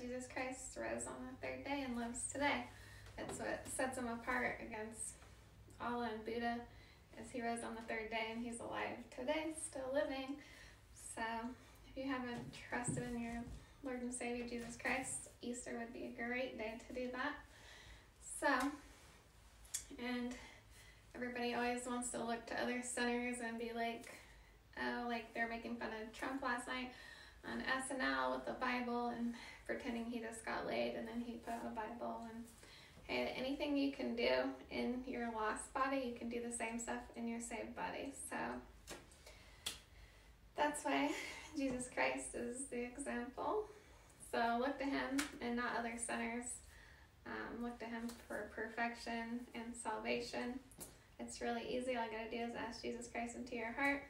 Jesus Christ rose on the third day and lives today. That's what sets him apart against Allah and Buddha, as he rose on the third day and he's alive today, still living. So, if you haven't trusted in your Lord and Savior Jesus Christ, Easter would be a great day to do that. So, and everybody always wants to look to other sinners and be like, oh, like on SNL with the Bible and pretending he just got laid and then he put a Bible and hey, anything you can do in your lost body, you can do the same stuff in your saved body. So that's why Jesus Christ is the example. So look to him and not other sinners. Um, look to him for perfection and salvation. It's really easy. All you gotta do is ask Jesus Christ into your heart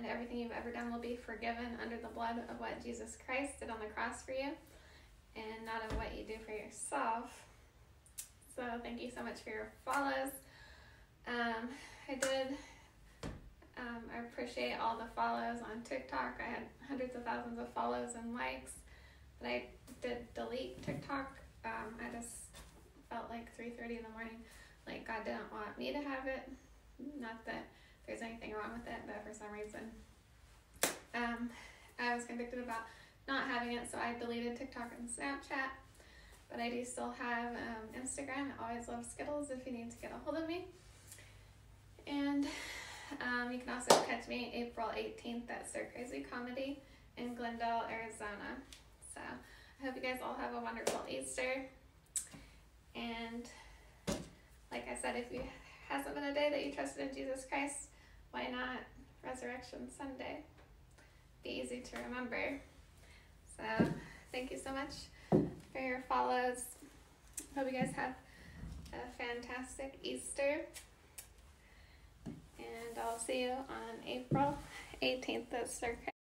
and everything you've ever done will be forgiven under the blood of what Jesus Christ did on the cross for you and not of what you do for yourself. So thank you so much for your follows. Um, I did, um, I appreciate all the follows on TikTok. I had hundreds of thousands of follows and likes, but I did delete TikTok. Um, I just felt like 3.30 in the morning, like God didn't want me to have it. Not that there's anything wrong with it, but for some reason, um, I was convicted about not having it, so I deleted TikTok and Snapchat. But I do still have um, Instagram. I always love Skittles if you need to get a hold of me. And um, you can also catch me April 18th at Stir Crazy Comedy in Glendale, Arizona. So I hope you guys all have a wonderful Easter. And like I said, if you hasn't been a day that you trusted in Jesus Christ, why not Resurrection Sunday? Be easy to remember. So, thank you so much for your follows. Hope you guys have a fantastic Easter. And I'll see you on April 18th at Circuit.